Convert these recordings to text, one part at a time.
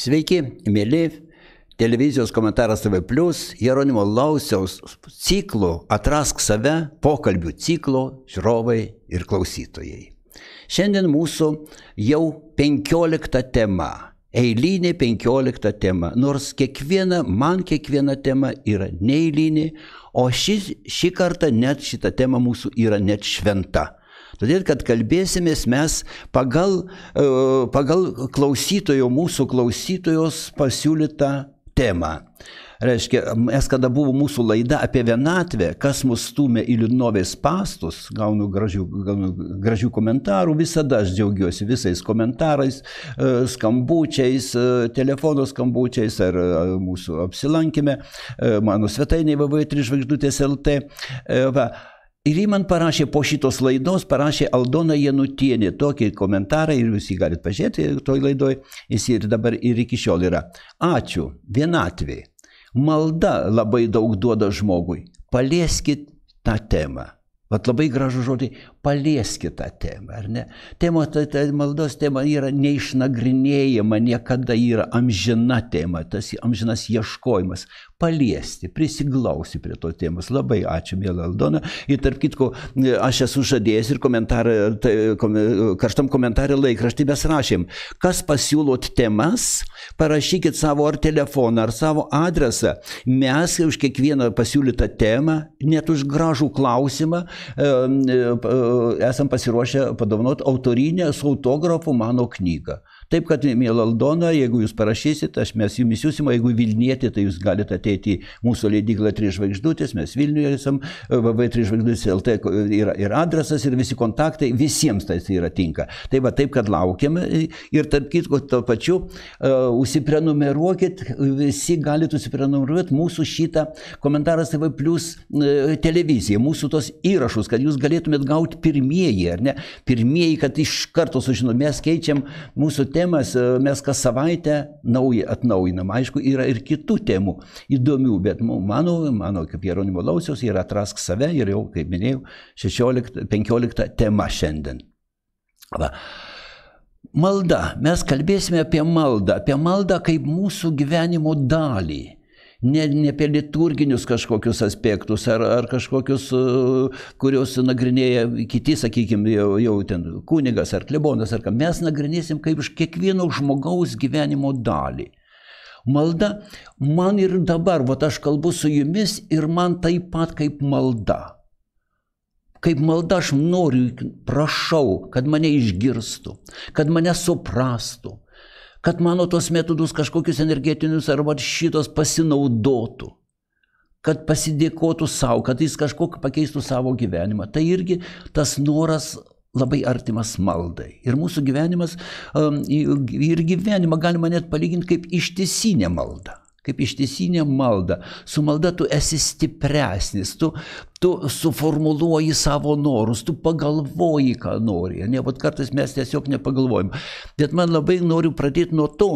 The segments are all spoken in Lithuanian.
Sveiki, mėly televizijos komentaras TV, Jeronimo Lausiaus ciklo Atrask save, pokalbių ciklo žiūrovai ir klausytojai. Šiandien mūsų jau penkiolikta tema. Eilinė penkiolikta tema. Nors kiekviena, man kiekviena tema yra neeilinė, o ši, šį kartą net šita tema mūsų yra net šventa. Todėl, kad kalbėsimės mes pagal, e, pagal klausytojo, mūsų klausytojos pasiūlytą temą. Reiškia, mes kada buvo mūsų laida apie vienatvę, kas mus stumė į liūdnovės pastus, gaunu gražių, gaunu gražių komentarų, visada aš džiaugiuosi visais komentarais, e, skambučiais, e, telefono skambučiais ar mūsų apsilankime, mano svetainėje www3 žvaigždutės LT. Va, Ir jį man parašė po šitos laidos, parašė Aldona Janutienė tokį komentarą ir jūs jį galite pažiūrėti toj laidoj, jis ir dabar ir iki šiol yra. Ačiū, vienatvė. Malda labai daug duoda žmogui. Palieskit tą temą. Vat labai gražų žodį, palieskit tą temą, ar ne? Tema, ta, ta maldos tema yra neišnagrinėjama, niekada yra amžina tema, tas amžinas ieškojimas paliesti, prisiglausi prie to temos. Labai ačiū, mėla Aldona. Ir tarp kitko, aš esu žadėjęs ir komentarą, tai, karštam komentarė laikraštį mes rašėm, kas pasiūlot temas, parašykit savo ar telefoną, ar savo adresą. Mes už kiekvieną pasiūlytą temą, net už gražų klausimą, esam pasiruošę padovanoti autorinę su autografu mano knygą. Taip kad, mėla Aldona, jeigu jūs parašysit, aš mes jums siūsim, jeigu Vilnietė, tai jūs galite ateiti į mūsų leidyklą 3 žvaigždutės, mes Vilniuje esam, VV3 žvaigždutės LT yra ir adresas, ir visi kontaktai, visiems tai yra tinka. Tai va taip, kad laukiam ir tarp kitko, to pačiu, uh, užsiprenumeruokit, visi galite užsiprenumeruoti mūsų šitą komentaras TV plus uh, televiziją, mūsų tos įrašus, kad jūs galėtumėt gauti pirmieji, ar ne? Pirmieji, kad iš karto sužinot, mes keičiam mūsų temą temas e, mes kas savaitę naują atnaujinam. Aišku, yra ir kitų temų įdomių, bet mano, mano kaip Jeronimo Lausiaus, yra atrask save ir jau, kaip minėjau, 16, 15 tema šiandien. Va. Malda. Mes kalbėsime apie maldą, apie maldą kaip mūsų gyvenimo dalį ne, ne apie liturginius kažkokius aspektus ar, ar kažkokius, e, kuriuos nagrinėja kiti, sakykime, jau, jau ten kunigas ar klebonas ar ką. Mes nagrinėsim kaip iš kiekvieno žmogaus gyvenimo dalį. Malda man ir dabar, va aš kalbu su jumis ir man taip pat kaip malda. Kaip malda aš noriu, prašau, kad mane išgirstų, kad mane suprastų, kad mano tos metodus kažkokius energetinius arba šitos pasinaudotų, kad pasidėkotų savo, kad jis kažkokį pakeistų savo gyvenimą. Tai irgi tas noras labai artimas maldai. Ir mūsų gyvenimas, um, ir gyvenimą galima net palyginti kaip ištisinė malda kaip ištisinė malda. Su malda tu esi stipresnis, tu, tu suformuluoji savo norus, tu pagalvoji, ką nori. Ne, vat kartais mes tiesiog nepagalvojam. Bet man labai noriu pradėti nuo to.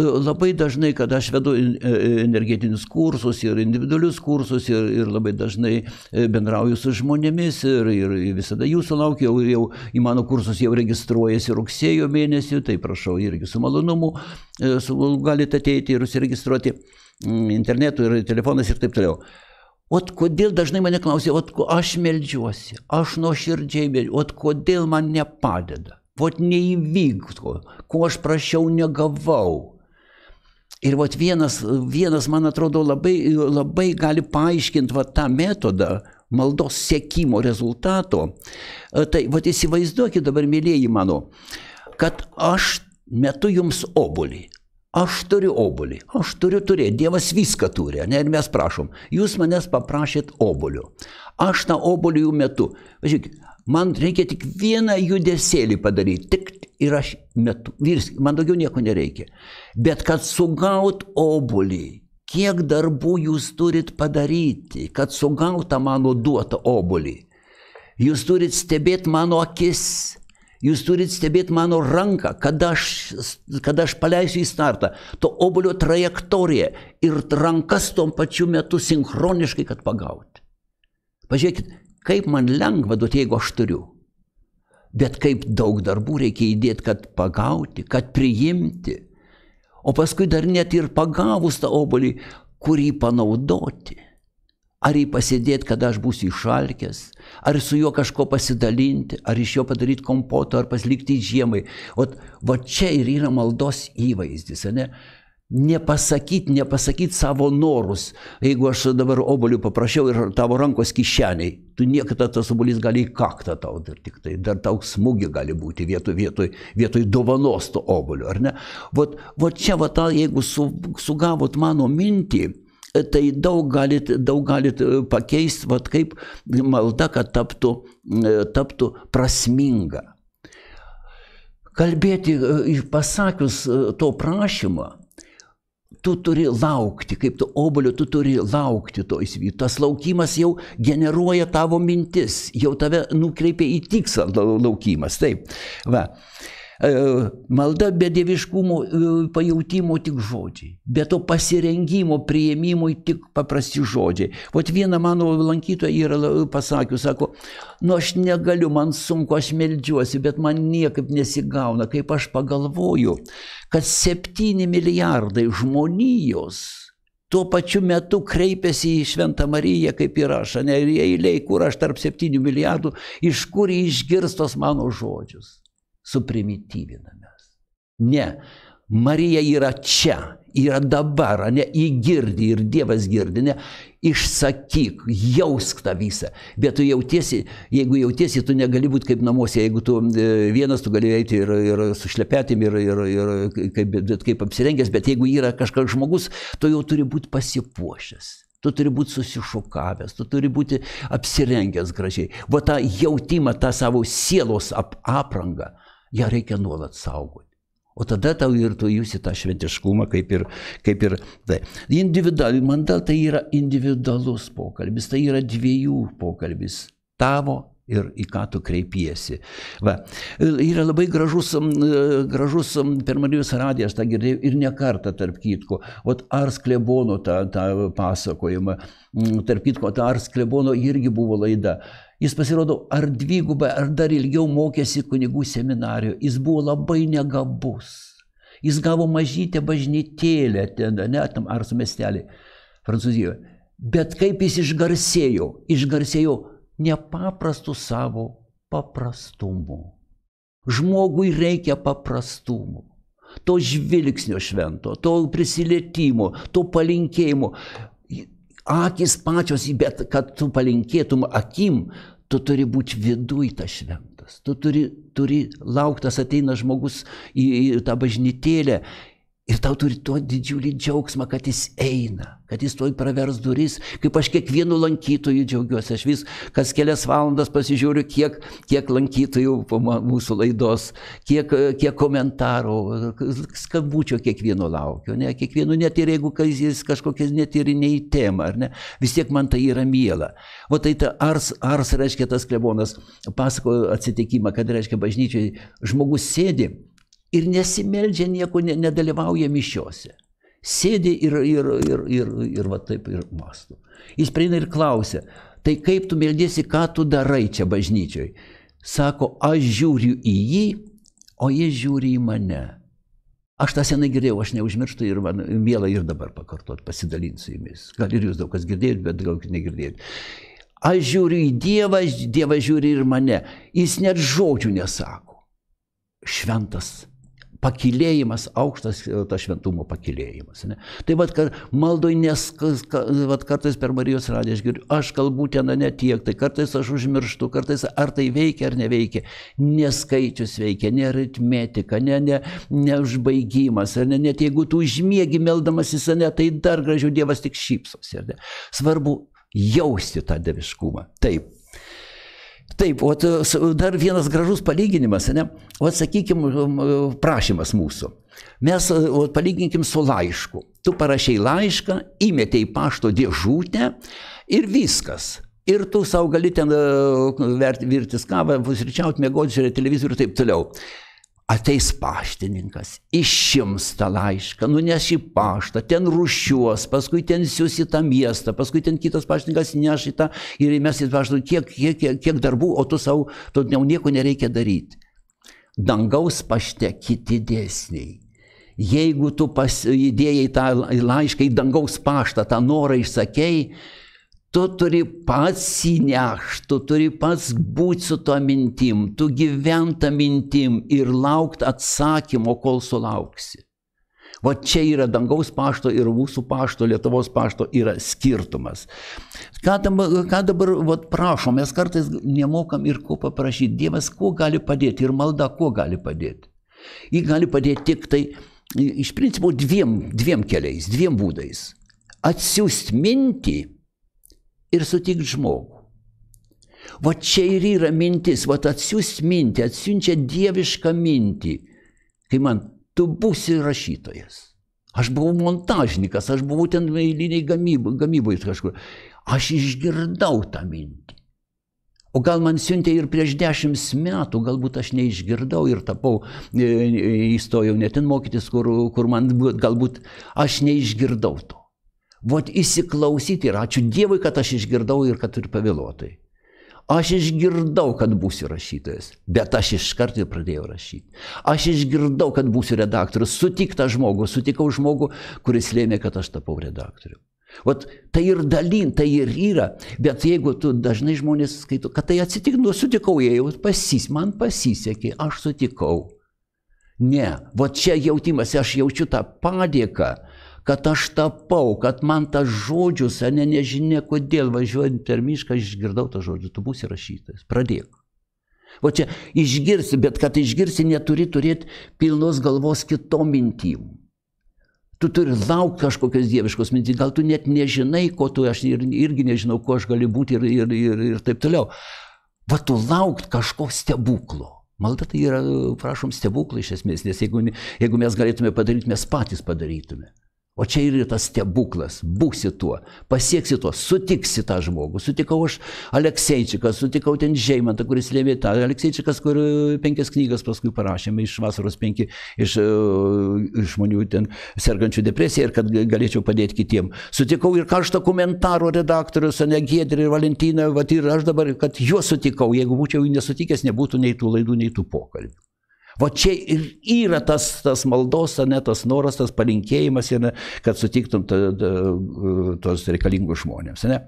E, labai dažnai, kad aš vedu e, energetinius kursus ir individualius kursus ir, ir labai dažnai e, bendrauju su žmonėmis ir, ir visada jūsų laukiu, jau, jau į mano kursus jau registruojasi rugsėjo mėnesį, tai prašau irgi su malonumu, su, galite ateiti ir užsiregistruoti mm, internetu ir telefonas ir taip toliau. Ot kodėl dažnai mane klausia, ot aš melžiuosi, aš nuoširdžiai melžiuosi, ot kodėl man nepadeda, ot neįvyktų, ko aš prašiau negavau. Ir vat vienas, vienas, man atrodo, labai, labai gali paaiškinti vat tą metodą maldos sėkimo rezultato. Tai vat įsivaizduokit dabar, mėlyjeji mano, kad aš metu jums obolį. Aš turiu obolį, aš turiu turėti, Dievas viską turi, ne, ir mes prašom, jūs manęs paprašėt obolio. Aš tą obolį jų metu. Važiuok, man reikia tik vieną judesėlį padaryti, tik ir aš metu, virs, man daugiau nieko nereikia. Bet kad sugaut obolį, kiek darbų jūs turit padaryti, kad sugaut tą mano duotą obolį. Jūs turit stebėti mano akis, Jūs turite stebėti mano ranką, kada aš, kada aš paleisiu į startą, to obolio trajektoriją ir rankas tuo pačiu metu sinchroniškai, kad pagauti. Pažiūrėkit, kaip man lengva duoti, jeigu aš turiu. Bet kaip daug darbų reikia įdėti, kad pagauti, kad priimti. o paskui dar net ir pagavus tą obolį, kurį panaudoti. Ar jį pasidėti, kada aš būsiu išalkęs, ar su juo kažko pasidalinti, ar iš jo padaryti kompoto, ar pasilikti žiemai. O va čia ir yra maldos įvaizdis, ne? Nepasakyti, nepasakyti savo norus. Jeigu aš dabar obolių paprašiau ir tavo rankos kišeniai, tu niekada tas obolys gali į kaktą tau dar tik tai, dar tau smūgi gali būti vietoj, vietoj, vietoj dovanos to oboliu, ar ne? Vat, vat čia, vat, jeigu su, sugavot mano mintį, tai daug galit, daug galit pakeisti, vat kaip malda, kad taptų, taptų prasminga. Kalbėti, pasakius to prašymą, tu turi laukti, kaip tu obolio, tu turi laukti to įsivyto. Tas laukimas jau generuoja tavo mintis, jau tave nukreipia į tikslą laukimas. Taip. Va. E, malda be dieviškumo e, pajūtimo tik žodžiai, be to pasirengimo prieimimui tik paprasti žodžiai. Vat viena mano lankytoja yra pasakius, sako, nu aš negaliu, man sunku, aš meldžiuosi, bet man niekaip nesigauna, kaip aš pagalvoju, kad septyni milijardai žmonijos tuo pačiu metu kreipiasi į Šventą Mariją, kaip ir aš, ne, ir eiliai, kur aš tarp septynių milijardų, iš kur išgirstos mano žodžius suprimityvinamės. Ne, Marija yra čia, yra dabar, ne, jį girdi ir Dievas girdi, ne, išsakyk, jausk tą visą. Bet tu jautiesi, jeigu jautiesi, tu negali būti kaip namuose, jeigu tu e, vienas, tu gali eiti ir, ir su šlepetėm, ir, ir, ir kaip, kaip apsirengęs, bet jeigu yra kažkoks žmogus, tu jau turi būti pasipuošęs. Tu turi būti susišukavęs, tu turi būti apsirengęs gražiai. Va tą jautimą, tą savo sielos ap aprangą, ją reikia nuolat saugoti. O tada tau ir tu jūsi tą šventiškumą, kaip ir, kaip ir tai. Individuali, man tai yra individualus pokalbis, tai yra dviejų pokalbis - tavo ir į ką tu kreipiesi. Va. Yra labai gražus, gražus per Marijos radiją, aš tą girdėjau ir ne kartą, tarp kitko. O Ars Klebono tą, tą pasakojimą, tarp kitko, tą Ars Klebono irgi buvo laida. Jis pasirodo, ar dvigubai, ar dar ilgiau mokėsi kunigų seminarijoje. Jis buvo labai negabus. Jis gavo mažytę bažnytėlę ten, ne, tam Arso miestelį, Prancūzijoje. Bet kaip jis išgarsėjo? Išgarsėjo nepaprastu savo paprastumu. Žmogui reikia paprastumo. To žvilgsnio švento, to prisilietimo, to palinkėjimo akis pačios, bet kad tu palinkėtum akim, tu turi būti viduj tas šventas. Tu turi, turi lauktas ateina žmogus į, į tą bažnytėlę Ir tau turi tuo didžiulį džiaugsmą, kad jis eina, kad jis toj pravers duris, kaip aš kiekvienu lankytoju džiaugiuosi. Aš vis kas kelias valandas pasižiūriu, kiek, kiek lankytojų po mūsų laidos, kiek, kiek komentarų, skambučio kiekvieno laukiu. Ne? Kiekvienu, net ir jeigu jis kažkokias net ir ne į temą, ar ne, vis tiek man tai yra miela. O tai ta ars, ars reiškia tas klebonas, pasakojo atsitikimą, kad reiškia bažnyčiai žmogus sėdi ir nesimeldžia nieko, nedalyvauja mišiuose. Sėdi ir, ir, ir, ir, ir va taip ir mastų. Jis prieina ir klausia, tai kaip tu meldėsi, ką tu darai čia bažnyčioj? Sako, aš žiūriu į jį, o jis žiūri į mane. Aš tą senai girdėjau, aš neužmirštu ir man mėla ir dabar pakartot, pasidalinti su jumis. Gal ir jūs daug kas girdėjot, bet gal negirdėjot. Aš žiūriu į Dievą, Dievas žiūri ir mane. Jis net žodžių nesako. Šventas pakilėjimas, aukštas e, tas šventumo pakilėjimas. Ne? Tai vad, kad maldoj nes, vat, kartais per Marijos radiją aš girdžiu, aš kalbu ten ne tiek, tai kartais aš užmirštu, kartais ar tai veikia ar neveikia. Neskaičius veikia, ne aritmetika, ne, ne, ne užbaigimas, ne, net jeigu tu užmiegi meldamas į sane, tai dar gražiau Dievas tik šypsosi. Svarbu jausti tą deviškumą. Taip. Taip, o dar vienas gražus palyginimas, ne? O sakykime, prašymas mūsų. Mes o, palyginkim su laišku. Tu parašiai laišką, įmetei pašto dėžutę ir viskas. Ir tu savo gali ten virtis kavą, pusryčiauti, mėgoti, žiūrėti televizorių ir taip toliau ateis paštininkas, išims tą laišką, nuneš į paštą, ten rušiuos, paskui ten siūs į tą miestą, paskui ten kitas paštininkas neš į tą ir mes į paštą, kiek, kiek, kiek, kiek darbų, o tu savo, tu jau nieko nereikia daryti. Dangaus pašte kiti dėsniai. jeigu tu pas, įdėjai tą laišką į dangaus paštą, tą norą išsakėjai, tu turi pats įnešti, tu turi pats būti su to mintim, tu gyventa mintim ir laukti atsakymo, kol sulauksi. Va čia yra dangaus pašto ir mūsų pašto, Lietuvos pašto yra skirtumas. Ką dabar, ką dabar vat, prašom, mes kartais nemokam ir ko paprašyti. Dievas kuo gali padėti ir malda kuo gali padėti. Ji gali padėti tik tai iš principo dviem, dviem keliais, dviem būdais. Atsiųsti mintį ir sutikti žmogų. Va čia ir yra mintis, va atsiųsti mintį, atsiunčia dievišką mintį, kai man tu būsi rašytojas. Aš buvau montažininkas, aš buvau ten eiliniai gamybai, gamybai kažkur. Aš išgirdau tą mintį. O gal man siuntė ir prieš dešimt metų, galbūt aš neišgirdau ir tapau, e, e, įstojau ne ten mokytis, kur, kur man galbūt aš neišgirdau to. Vot įsiklausyti ir ačiū Dievui, kad aš išgirdau ir kad ir pavėluotai. Aš išgirdau, kad būsiu rašytojas, bet aš iš karto pradėjau rašyti. Aš išgirdau, kad būsiu redaktorius, sutiktą žmogų, sutikau žmogų, kuris lėmė, kad aš tapau redaktoriu. Vat tai ir dalin, tai ir yra, bet jeigu tu dažnai žmonės skaito, kad tai atsitik, nu sutikau, jau pasis, man pasisekė, aš sutikau. Ne, va čia jautimas, aš jaučiu tą padėką, kad aš tapau, kad man tas žodžius, ne nežinia kodėl, važiuojant per mišką, išgirdau tą žodžių, tu būsi rašytas, pradėk. O čia išgirsi, bet kad išgirsi, neturi turėti pilnos galvos kitom mintim. Tu turi laukti kažkokios dieviškos mintys, gal tu net nežinai, ko tu, aš ir, irgi nežinau, kuo aš galiu būti ir, ir, ir, ir taip toliau. Va tu laukti kažko stebuklo. Malda tai yra, prašom, stebuklai iš esmės, nes jeigu, jeigu mes galėtume padaryti, mes patys padarytume. O čia ir tas stebuklas, būsi tuo, pasieksi tuo, sutiksi tą žmogų. Sutikau aš Alekseičiką, sutikau ten Žeimantą, kuris lėmė tą. Alekseičikas, kur penkias knygas paskui parašėme iš vasaros penki, iš, iš žmonių ten sergančių depresiją ir kad galėčiau padėti kitiem. Sutikau ir karštą komentaro redaktorius, ne Gėdrį ir Valentiną, va ir aš dabar, kad juos sutikau, jeigu būčiau jų nesutikęs, nebūtų nei tų laidų, nei tų pokalbių. Va čia ir yra tas, tas maldos, ne tas noras, tas palinkėjimas, ne, kad sutiktum ta, ta, tos reikalingus žmonėms. Ne.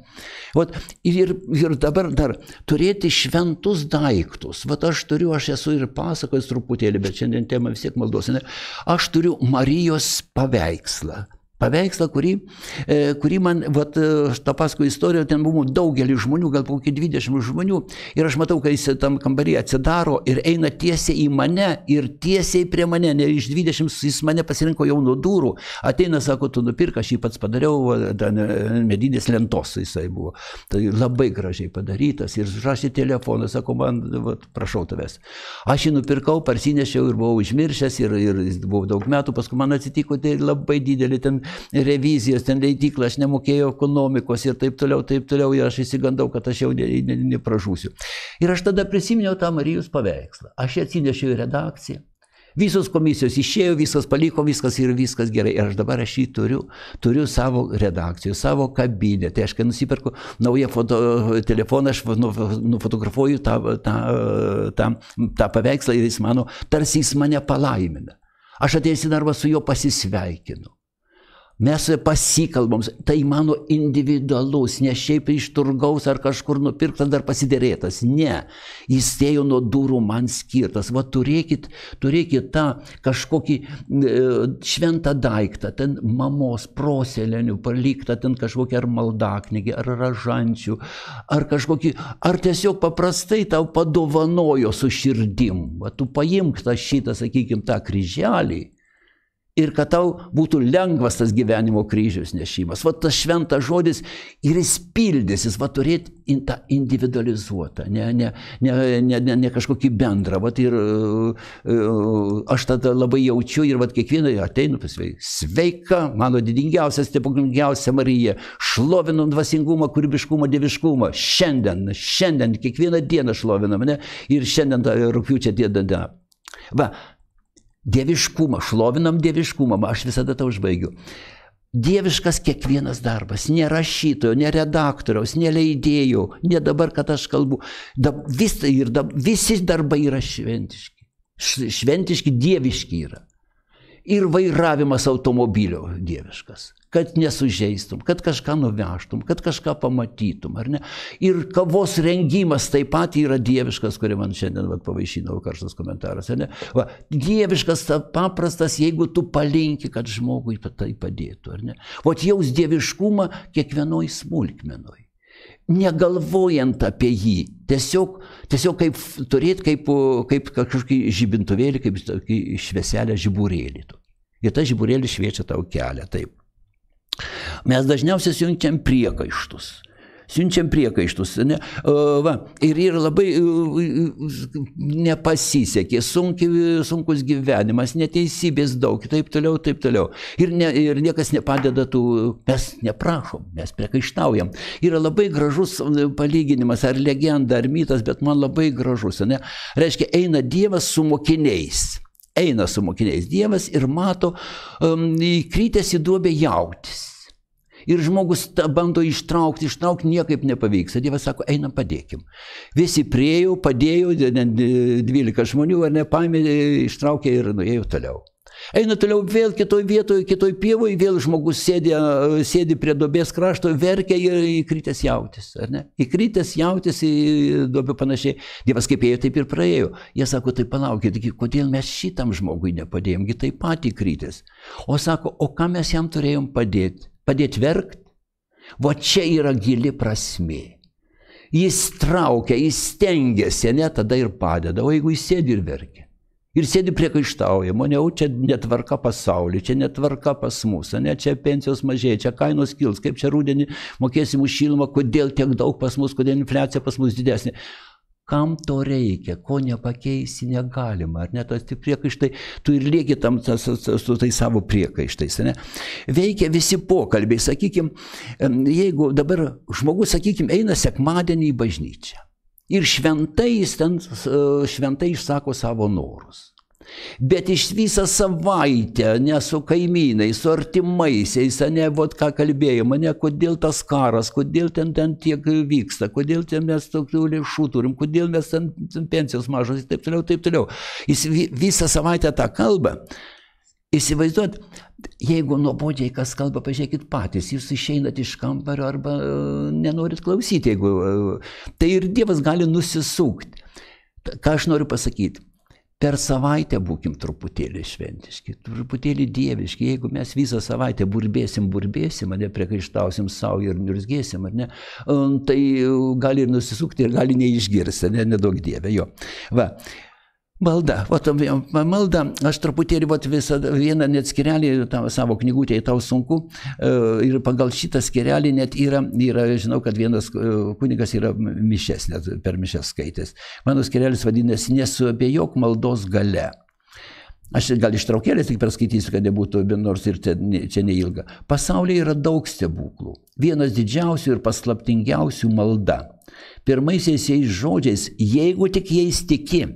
Vat, ir, ir dabar dar turėti šventus daiktus. Vat aš turiu, aš esu ir pasakojęs truputėlį, bet šiandien tema vis tiek maldos. Ne. Aš turiu Marijos paveikslą paveikslą, kurį, e, kurį man, vat, aš tą paskui istoriją, ten buvo daugelis žmonių, gal kokį 20 žmonių, ir aš matau, kai jis tam kambarį atsidaro ir eina tiesiai į mane ir tiesiai prie mane, ne iš 20 jis mane pasirinko jau nuo durų, ateina, sako, tu nupirk, aš jį pats padariau, ten medinės lentos jisai buvo. Tai labai gražiai padarytas ir rašė telefoną, sako, man, vat, prašau tavęs. Aš jį nupirkau, parsinešiau ir buvau užmiršęs ir, ir buvau daug metų, paskui man atsitiko tai labai didelį ten revizijas, ten leidyklą, aš nemokėjau ekonomikos ir taip toliau, taip toliau, ir aš įsigandau, kad aš jau ne, ne, nepražūsiu. Ir aš tada prisiminiau tą Marijos paveikslą. Aš jį atsinešiau į redakciją. Visos komisijos išėjo, viskas paliko, viskas ir viskas gerai. Ir aš dabar aš jį turiu, turiu savo redakciją, savo kabinę. Tai aš kai nusiperku naują foto, telefoną, aš nu, nufotografuoju tą, tą, tą, tą paveikslą ir jis mano, tarsi jis mane palaimina. Aš atėjęs į darbą su juo pasisveikinu. Mes pasikalbam, tai mano individualus, ne šiaip iš turgaus ar kažkur nupirktas dar pasidėrėtas. Ne, jis tėjo nuo durų man skirtas. Va turėkit, turėkit tą kažkokį e, šventą daiktą, ten mamos proselenių paliktą, ten kažkokią ar maldaknygį, ar ražančių, ar kažkokį, ar tiesiog paprastai tau padovanojo su širdim. Va tu paimk tą šitą, sakykime, tą kryželį ir kad tau būtų lengvas tas gyvenimo kryžiaus nešimas. Va tas šventas žodis ir jis pildysis, va turėti in, tą individualizuotą, ne, ne, ne, ne, ne, ne kažkokį bendrą. Va ir uh, aš tada labai jaučiu ir va kiekvieną ateinu pasveik. Sveika, mano didingiausia, stebuklingiausia Marija, šlovinam dvasingumą, kūrybiškumą, dieviškumą. Šiandien, šiandien, kiekvieną dieną šlovinam, ne? Ir šiandien rūpiučio diena. Va, Dieviškumą, šlovinam dieviškumą, aš visada tą užbaigiu. Dieviškas kiekvienas darbas, ne rašytojo, ne redaktoriaus, ne leidėjo, ne dabar, kad aš kalbu. Da, vis, ir da, visi darbai yra šventiški. Šventiški, dieviški yra. ir vairavimas automobilio dieviškas kad nesužeistum, kad kažką nuvežtum, kad kažką pamatytum, ar ne? Ir kavos rengimas taip pat yra dieviškas, kurį man šiandien vat, pavaišinau karštas komentaras, ar ne? Va, dieviškas, paprastas, jeigu tu palinki, kad žmogui tai padėtų, ar ne? O jaus dieviškumą kiekvienoj smulkmenoj negalvojant apie jį, tiesiog, tiesiog kaip turėti kaip, kaip kažkokį žibintuvėlį, kaip švieselę žiburėlį. Ir tas žiburėlis šviečia tau kelią, taip. Mes dažniausiai siunčiam priekaištus siunčiam priekaištus. Ne? Va, ir yra labai nepasisekė, sunki, sunkus gyvenimas, neteisybės daug, taip toliau, taip toliau. Ir, ne, ir niekas nepadeda tų, mes neprašom, mes priekaištaujam. Yra labai gražus palyginimas, ar legenda, ar mitas, bet man labai gražus. Ne? Reiškia, eina Dievas su mokiniais eina su mokiniais Dievas ir mato um, įkrytęs į duobę jautis. Ir žmogus bando ištraukti, ištraukti niekaip nepavyksta. Dievas sako, einam padėkim. Visi priejo, padėjo, 12 žmonių, ar ne, paėmė, ištraukė ir nuėjo toliau. Eina toliau vėl kitoj vietoje, kitoj pievoje, vėl žmogus sėdi, sėdi prie dobės krašto, verkia ir įkritęs jautis? Įkritęs jautis į dobę panašiai. Dievas kaip ėjo, taip ir praėjo. Jie sako, tai palaukit, kodėl mes šitam žmogui nepadėjom, taip pat įkritęs. O sako, o ką mes jam turėjom padėti? padėti verkti. Va čia yra gili prasme. Jis traukia, jis stengiasi, ne tada ir padeda, o jeigu jis sėdi ir verkia. Ir sėdi priekaištauja, maniau, čia netvarka pasaulyje, čia netvarka pas mus, ne, čia pensijos mažėja, čia kainos kils, kaip čia rūdienį mokėsim už šilumą, kodėl tiek daug pas mus, kodėl infliacija pas mus didesnė. Kam to reikia, ko nepakeisi negalima, ar ne, tas tik priekaištai, tu ir lieki tam su tai savo priekaištais. Ne? Veikia visi pokalbiai, sakykime, jeigu dabar žmogus, sakykime, eina sekmadienį į bažnyčią ir šventai jis ten šventai išsako savo norus. Bet iš visą savaitę, ne su kaimynais, su artimaisiais, ne, vot ką kalbėjau, mane, kodėl tas karas, kodėl ten, ten tiek vyksta, kodėl ten mes tokių lėšų turim, kodėl mes ten, ten pensijos mažos ir taip toliau, taip toliau. Jis visą savaitę tą kalbą. Įsivaizduot, jeigu nuobodžiai kas kalba, pažiūrėkit patys, jūs išeinat iš kambario arba uh, nenorit klausyti, jeigu, uh, tai ir Dievas gali nusisukti. Ką aš noriu pasakyti? per savaitę būkim truputėlį šventiški, truputėlį dieviški. Jeigu mes visą savaitę burbėsim, burbėsim, ne priekaištausim savo ir nirzgėsim, ne, um, tai gali ir nusisukti ir gali neišgirsti, ne, nedaug dievė jo. Va. Malda, o tam malda, aš truputėlį vat, visą vieną net skirelį tam, savo knygutėje tau sunku e, ir pagal šitą skirelį net yra, yra, žinau, kad vienas e, kunigas yra mišes, net per mišes skaitęs. Mano skirelis vadinasi Nesuabėjok maldos gale. Aš gal ištraukėlės tik perskaitysiu, kad nebūtų nors ir čia, čia neilga. Pasaulyje yra daug stebuklų. Vienas didžiausių ir paslaptingiausių malda. Pirmaisiais žodžiais, jeigu tik jais tiki,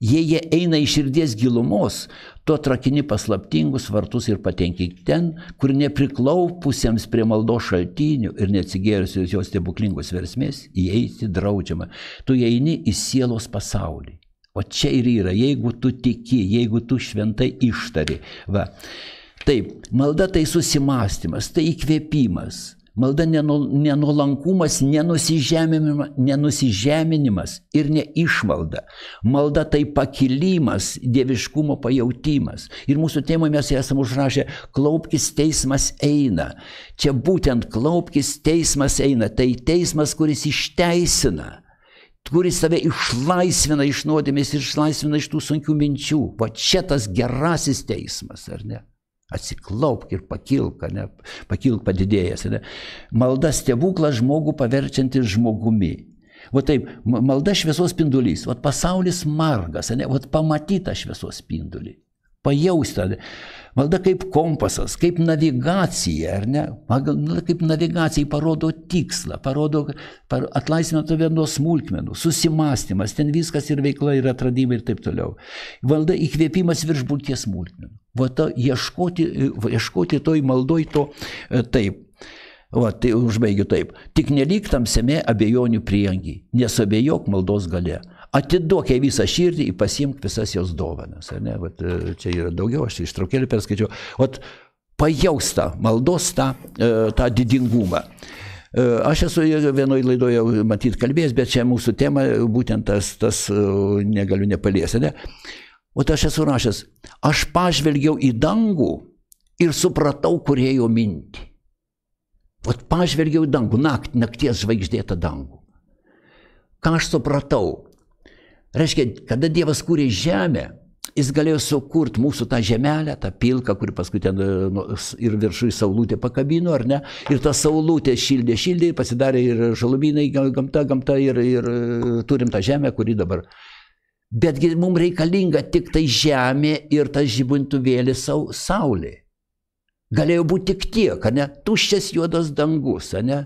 Jei jie eina iš širdies gilumos, tu atrakini paslaptingus vartus ir patenki ten, kur nepriklaupusiems prie maldo šaltinių ir neatsigėrusios jos stebuklingos versmės įeiti draudžiama. Tu eini į sielos pasaulį. O čia ir yra, jeigu tu tiki, jeigu tu šventai ištari. Va. Taip, malda tai susimastymas, tai įkvėpimas, Malda nenuolankumas, nenusižeminimas ir neišmalda. Malda tai pakilimas, dieviškumo pajautimas. Ir mūsų temoje mes esame užrašę, klaupkis teismas eina. Čia būtent klaupkis teismas eina. Tai teismas, kuris išteisina kuris tave išlaisvina iš nuodėmės ir išlaisvina iš tų sunkių minčių. Va čia tas gerasis teismas, ar ne? Atsiklaupk ir pakilk, ne, pakilk padidėjęs. Ne. Malda stebuklas žmogų paverčiantis žmogumi. O taip, malda šviesos spindulys, o pasaulis margas, ne, o pamatyta šviesos spindulį pajausta. Malda kaip kompasas, kaip navigacija, ar ne? Kaip navigacija parodo tikslą, parodo, par, atlaisvina tave nuo smulkmenų, susimastymas, ten viskas ir veikla, ir atradimai ir taip toliau. Valda įkvėpimas virš būties smulkmenų. Vata ieškoti, ieškoti toj maldoj to e, taip. Va, tai užbaigiu taip. Tik nelik tamsiame abejonių prieangiai, nesabėjok maldos gale. Atiduok jai visą širdį, pasimk visas jos dovanas. Vat, e, čia yra daugiau, aš ištraukėlį perskaičiau. Vat, pajausta maldos tą, e, tą didingumą. E, aš esu vienoje laidoje matyt kalbėjęs, bet čia mūsų tema būtent tas, tas negaliu nepaliesti. Ne? O aš esu rašęs, aš pažvelgiau į dangų ir supratau kurėjo mintį. O pažvelgiau į dangų, nakt, nakties žvaigždėtą dangų. Ką aš supratau? Reiškia, kada Dievas kūrė žemę, jis galėjo sukurti mūsų tą žemelę, tą pilką, kuri paskui ten nu, ir viršui saulutė pakabino, ar ne? Ir ta saulutė šildė, šildė, pasidarė ir žalumynai, gamta, gamta ir, ir turim tą žemę, kuri dabar Betgi mums reikalinga tik tai žemė ir tas žibintuvėlis saulė. Galėjo būti tik tiek, ne? Tuščias juodas dangus, ne?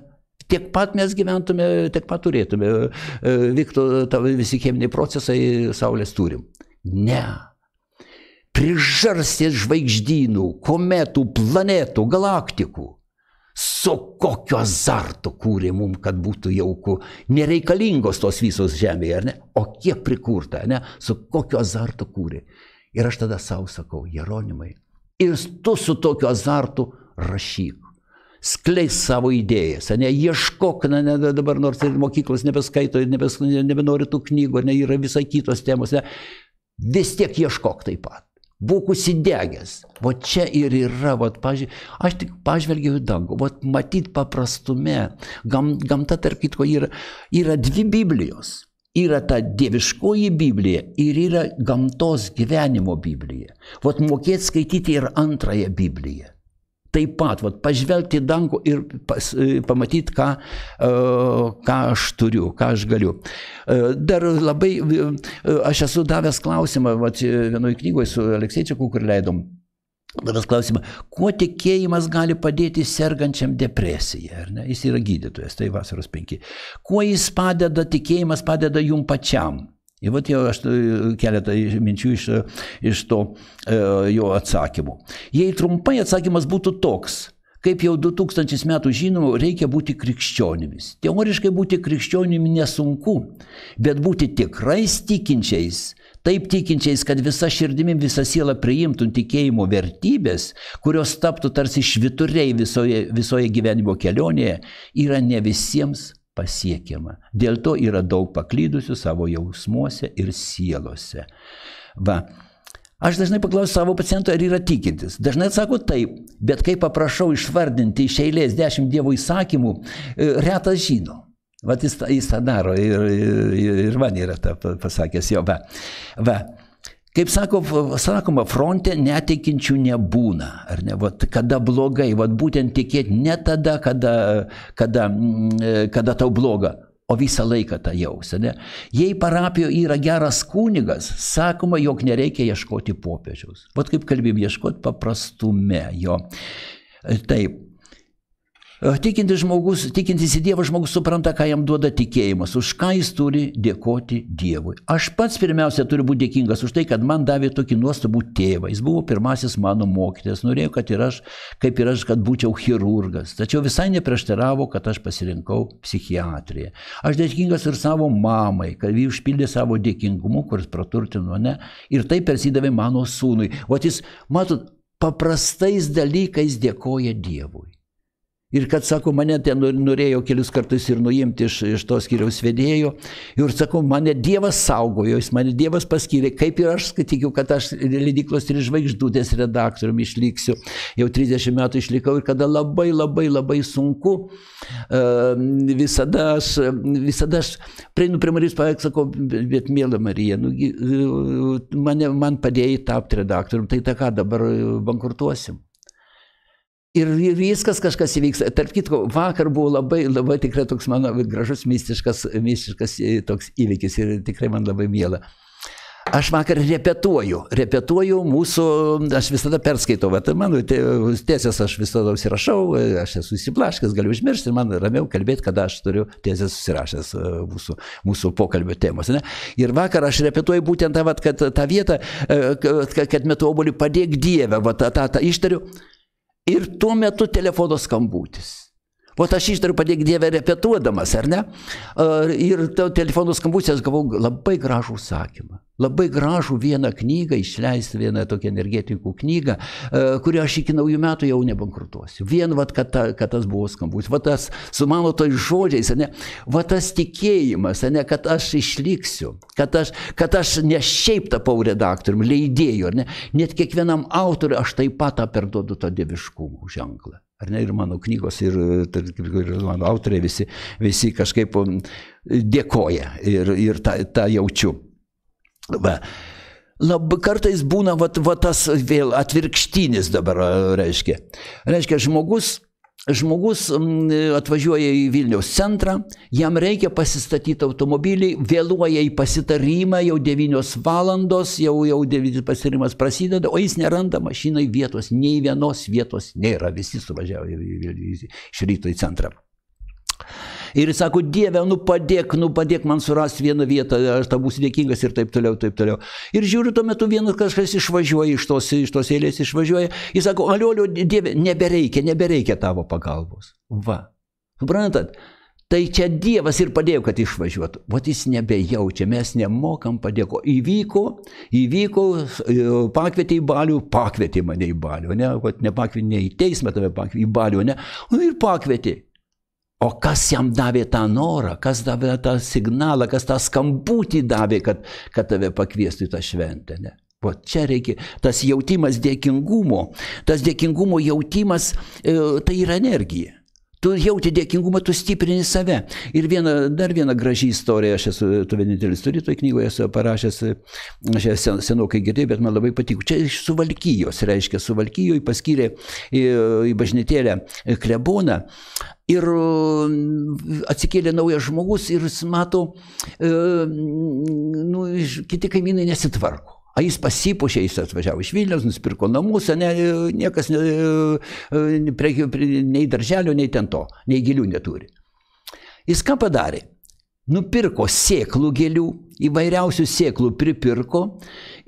Tiek pat mes gyventume, tiek pat turėtume, e, vyktų visi cheminiai procesai, saulės turim. Ne. Prižarstės žvaigždynų, kometų, planetų, galaktikų su kokiu azartu kūrė mum, kad būtų jauku. Nereikalingos tos visos žemėje, ar ne? O kiek prikurta, ne? Su kokiu azartu kūrė. Ir aš tada savo sakau, Jeronimai, ir tu su tokiu azartu rašyk. Skleis savo idėjas, ne, ieškok, na, ne, dabar nors ir mokyklos nebeskaito, nebes, nebenori tų knygų, ne, yra visai kitos temos, ne, vis tiek ieškok taip pat būk užsidegęs. O čia ir yra, vat, paži... aš tik pažvelgiau į dangų, vat, matyt paprastume, gam, gamta tarp kitko yra, yra dvi Biblijos. Yra ta dieviškoji Biblija ir yra gamtos gyvenimo Biblija. Vat mokėti skaityti ir antrąją Bibliją taip pat, vat, pažvelgti į dangų ir pas, e, pamatyti, ką, e, ką aš turiu, ką aš galiu. E, dar labai, aš esu davęs klausimą, vat, vienoje knygoje su Alekseičiaku, kur leidom. Davęs klausimą, kuo tikėjimas gali padėti sergančiam depresiją, ar ne? Jis yra gydytojas, tai vasaros penki. Kuo jis padeda, tikėjimas padeda jum pačiam. Ir vat jau aš keletą minčių iš, iš to e, jo atsakymų. Jei trumpai atsakymas būtų toks, kaip jau 2000 metų žinoma, reikia būti krikščionimis. Teoriškai būti krikščionimi nesunku, bet būti tikrais tikinčiais, taip tikinčiais, kad visa širdimi, visa siela priimtų tikėjimo vertybės, kurios taptų tarsi švituriai visoje, visoje gyvenimo kelionėje, yra ne visiems pasiekiama. Dėl to yra daug paklydusių savo jausmuose ir sielose. Va. Aš dažnai paklausiu savo paciento, ar yra tikintis. Dažnai atsako taip, bet kai paprašau išvardinti iš eilės dešimt Dievo įsakymų, e, retas žino. Vat jis, jis tą daro ir, ir, ir man yra tą pasakęs jo. Va. Va. Kaip sako, sakoma, fronte netikinčių nebūna, ar ne? Vat, kada blogai, vat, būtent tikėti ne tada, kada, kada, mm, kada tau bloga, o visą laiką tą jausą. Ne? Jei parapijoje yra geras kunigas, sakoma, jog nereikia ieškoti popiežiaus. Vat kaip kalbėjom, ieškoti paprastume jo. Taip, Tikintis žmogus, tikintis į Dievą žmogus supranta, ką jam duoda tikėjimas, už ką jis turi dėkoti Dievui. Aš pats pirmiausia turiu būti dėkingas už tai, kad man davė tokį nuostabų tėvą. Jis buvo pirmasis mano mokytas, norėjo, kad ir aš, kaip ir aš, kad būčiau chirurgas. Tačiau visai neprieštaravo, kad aš pasirinkau psichiatriją. Aš dėkingas ir savo mamai, kad jį užpildė savo dėkingumu, kuris praturtino mane ir tai persidavė mano sūnui. O jis, matot, paprastais dalykais dėkoja Dievui. Ir kad, sako, mane ten norėjo kelius kartus ir nuimti iš, iš tos skyriaus vedėjo. Ir, sako, mane Dievas saugojo, jis mane Dievas paskyrė. Kaip ir aš tikiu, kad aš leidyklos ir žvaigždutės redaktoriumi išliksiu. Jau 30 metų išlikau ir kada labai, labai, labai sunku, visada aš, visada aš prieinu prie Marijos paveikslą, sakau, bet mėla Marija, nu, mane, man padėjai tapti redaktoriumi, tai ta ką dabar bankrutuosim. Ir viskas kažkas įvyks. Tarp kitko, vakar buvo labai, labai tikrai toks mano gražus mistiškas, mistiškas e, toks įvykis ir tikrai man labai mėla. Aš vakar repetuoju, repetuoju mūsų, aš visada perskaitau, bet mano tiesės aš visada užsirašau, aš esu įsiblaškęs, galiu užmiršti ir man ramiau kalbėti, kada aš turiu tiesės susirašęs e, mūsų, mūsų pokalbio temos. Ne? Ir vakar aš repetuoju būtent tą, kad tą vietą, e, kad metu obolį padėk Dievę, va, tą, tą, tą ištariu. Ir tuo metu telefono skambutis. O aš ištariu padėk Dievę repetuodamas, ar ne? Ir telefonų skambutis gavau labai gražų sakymą. Labai gražų vieną knygą, išleisti vieną tokią energetikų knygą, kurią aš iki naujų metų jau nebankrutuosiu. Vien, vat, kad, ta, kad tas buvo skambutis. Va tas su mano tojais žodžiais, ne? Va tas tikėjimas, ne? kad aš išliksiu, kad aš, kad aš ne šiaip tapau redaktoriumi, leidėju, ne? Net kiekvienam autoriui aš taip pat perduodu tą dieviškumo ženklą. Ar ne, ir mano knygos, ir, ir mano autoriai visi, visi kažkaip um, dėkoja ir, ir tą, tą jaučiu. Va. Labai kartais būna va, va tas vėl atvirkštinis dabar reiškia. Reiškia, žmogus žmogus atvažiuoja į Vilniaus centrą, jam reikia pasistatyti automobilį, vėluoja į pasitarimą, jau 9 valandos, jau, jau 9 pasitarimas prasideda, o jis neranda mašinai vietos, nei vienos vietos nėra, visi suvažiavo iš ryto į centrą. Ir jis sako, Dieve, nu padėk, nu padėk man surasti vieną vietą, aš tau būsiu dėkingas ir taip toliau, taip toliau. Ir žiūriu, tuo metu vienas kažkas išvažiuoja iš tos, iš tos eilės, išvažiuoja. Jis sako, alio, alio, Dieve, nebereikia, nebereikia tavo pagalbos. Va. Suprantat? Tai čia Dievas ir padėjo, kad išvažiuotų. Vat jis nebejaučia, mes nemokam padėko. Įvyko, įvyko, e, pakvietė į balių, pakvietė mane į balių, ne, vat nepakvietė ne į teismą, tave pakvietė į balių, ne, nu ir pakvietė. O kas jam davė tą norą, kas davė tą signalą, kas tą skambutį davė, kad, kad tave pakviestų į tą šventę. Ne? O čia reikia, tas jautimas dėkingumo, tas dėkingumo jautimas, e, tai yra energija. Tu jauti dėkingumą, tu stiprini save. Ir viena, dar viena graži istorija, aš esu, tu vienintelis turi toje knygoje, esu parašęs, aš sen, senokai girdėjau, bet man labai patiko. Čia iš Suvalkyjos, reiškia, Suvalkyjoje paskyrė į, į bažnytėlę kleboną. Ir atsikėlė naujas žmogus ir jis mato, e, nu, kiti kaimynai nesitvarko. A jis pasipuošė, jis atvažiavo iš Vilnius, nusipirko namus, ne, niekas ne, prie, prie, nei darželio, nei ten to, nei gėlių neturi. Jis ką padarė? Nupirko sėklų gėlių, įvairiausių sėklų pripirko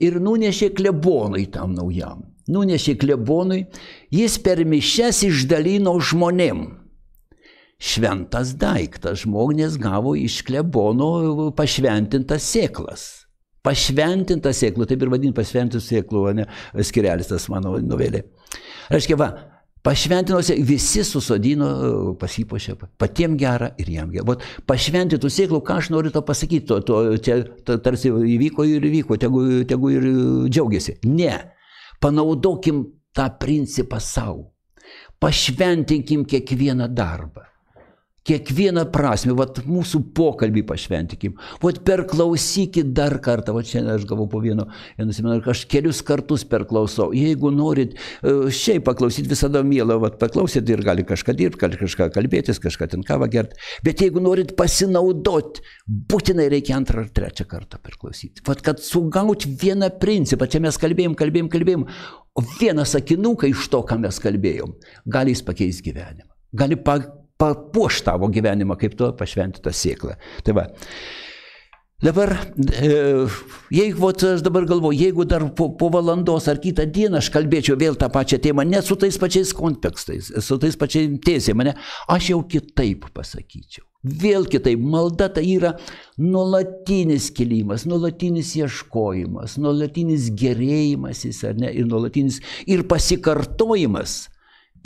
ir nunešė klebonui tam naujam. Nunešė klebonui, jis per mišes išdalino žmonėm. Šventas daiktas, žmonės gavo iš klebono pašventintas sėklas pašventinta sėklų, taip ir vadin pašventintų sėklų, ne, skirelis tas mano novelė. Reiškia, va, pašventinuose visi susodino, pasipošė, patiem gera ir jam gera. Vat pašventintų sėklų, ką aš noriu to pasakyti, to, to, čia to, tarsi įvyko ir įvyko, tegu, tegu ir džiaugiasi. Ne, panaudokim tą principą savo. Pašventinkim kiekvieną darbą kiekvieną prasme, vat mūsų pokalbį pašventikim, vat perklausykit dar kartą, vat šiandien aš gavau po vieno, vieno seminaro, aš kelius kartus perklausau, jeigu norit e, šiaip paklausyti, visada mėla, vat paklausyt ir gali kažką dirbti, gali kažką kalbėtis, kažką ten kavą gerti, bet jeigu norit pasinaudoti, būtinai reikia antrą ar trečią kartą perklausyti. Vat kad sugaut vieną principą, čia mes kalbėjom, kalbėjom, kalbėjom, o vieną sakinuką iš to, ką mes kalbėjom, gali jis pakeisti gyvenimą. Gali pa, papuoš tavo gyvenimą kaip tu pašventintą sėklą. Tai va. Dabar, e, jeigu, vat, aš dabar galvoju, jeigu dar po, po valandos ar kitą dieną aš kalbėčiau vėl tą pačią temą, ne su tais pačiais kontekstais, su tais pačiais tiesiai mane, aš jau kitaip pasakyčiau. Vėl kitaip, malda tai yra nuolatinis kilimas, nuolatinis ieškojimas, nuolatinis gerėjimasis, ar ne, ir nuolatinis ir pasikartojimas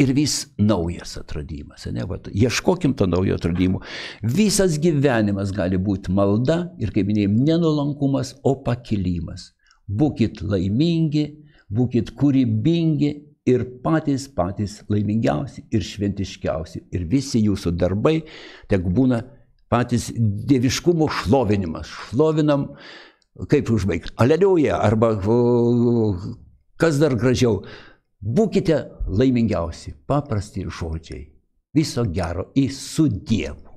ir vis naujas atradimas. Ne? Vat, ieškokim to naujo atradimo. Visas gyvenimas gali būti malda ir, kaip minėjau, nenulankumas, o pakilimas. Būkit laimingi, būkit kūrybingi ir patys patys laimingiausi ir šventiškiausi. Ir visi jūsų darbai tek būna patys dieviškumo šlovinimas. Šlovinam, kaip užbaigti. Aleliuja arba kas dar gražiau Būkite laimingiausi, paprasti žodžiai. Viso gero į su Dievu.